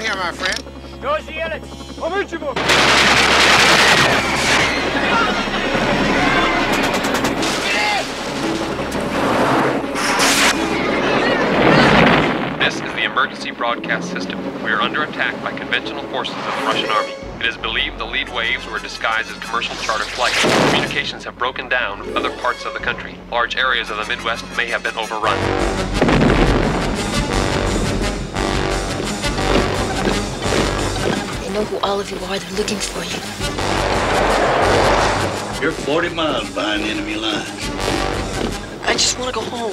here, my friend? This is the emergency broadcast system. We are under attack by conventional forces of the Russian army. It is believed the lead waves were disguised as commercial charter flights. Communications have broken down with other parts of the country. Large areas of the Midwest may have been overrun. Know who all of you are. They're looking for you. You're 40 miles behind enemy lines. I just want to go home.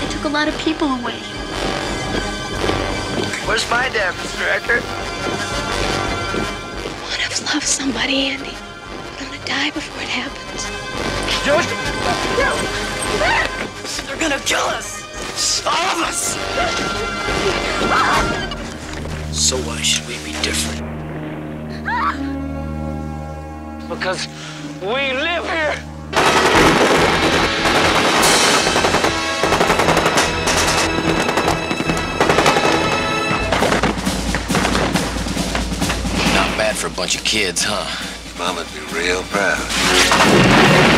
They took a lot of people away. Where's my dad, Mr. Eckert? Want to love somebody, Andy. I'm gonna die before it happens. They're gonna kill us! All of us! So why should we be different? Because we live here! Not bad for a bunch of kids, huh? Mama'd be real proud.